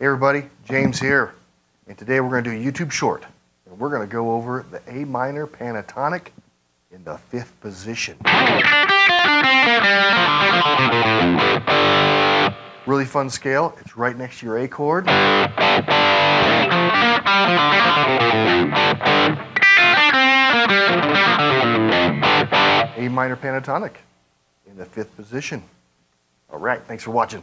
Hey everybody, James here, and today we're going to do a YouTube short, and we're going to go over the A minor pentatonic in the fifth position. Really fun scale. It's right next to your A chord. A minor pentatonic in the fifth position. All right, thanks for watching.